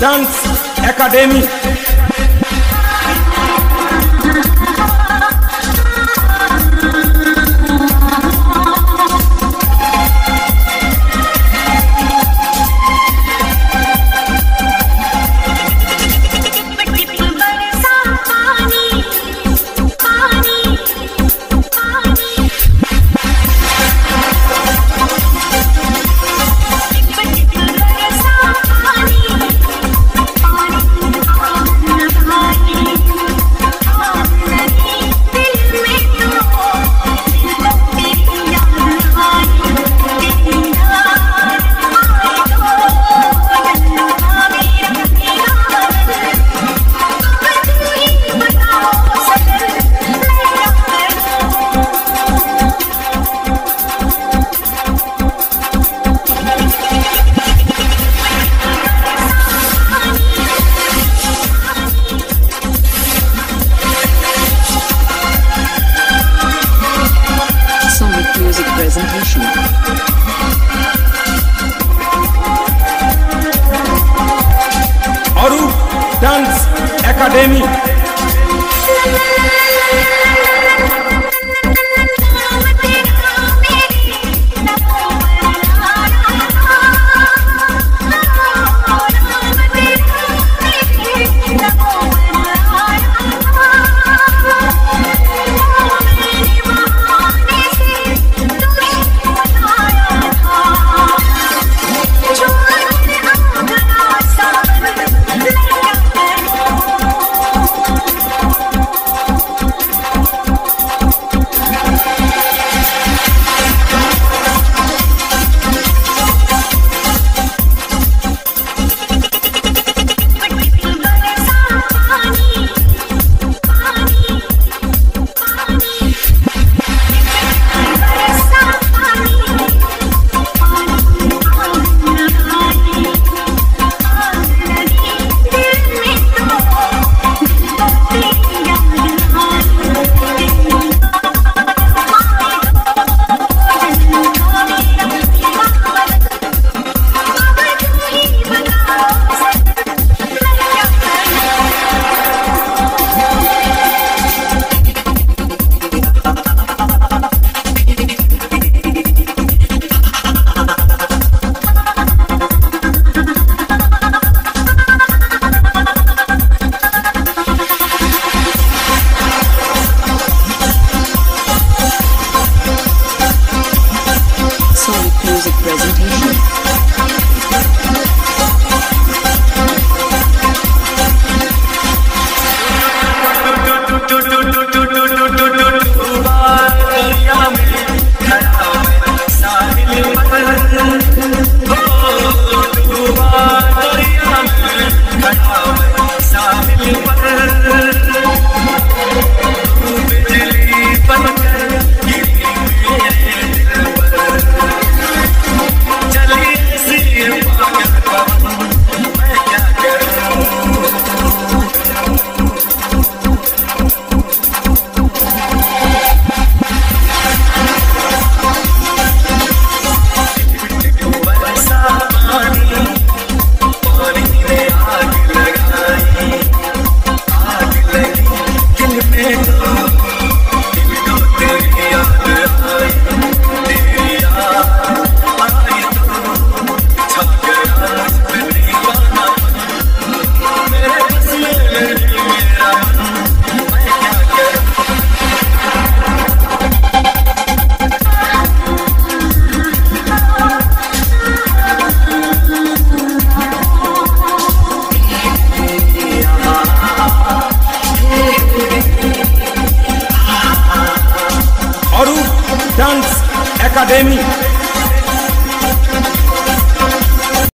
Dance Academy. Dance Academy. Presentation. Academy.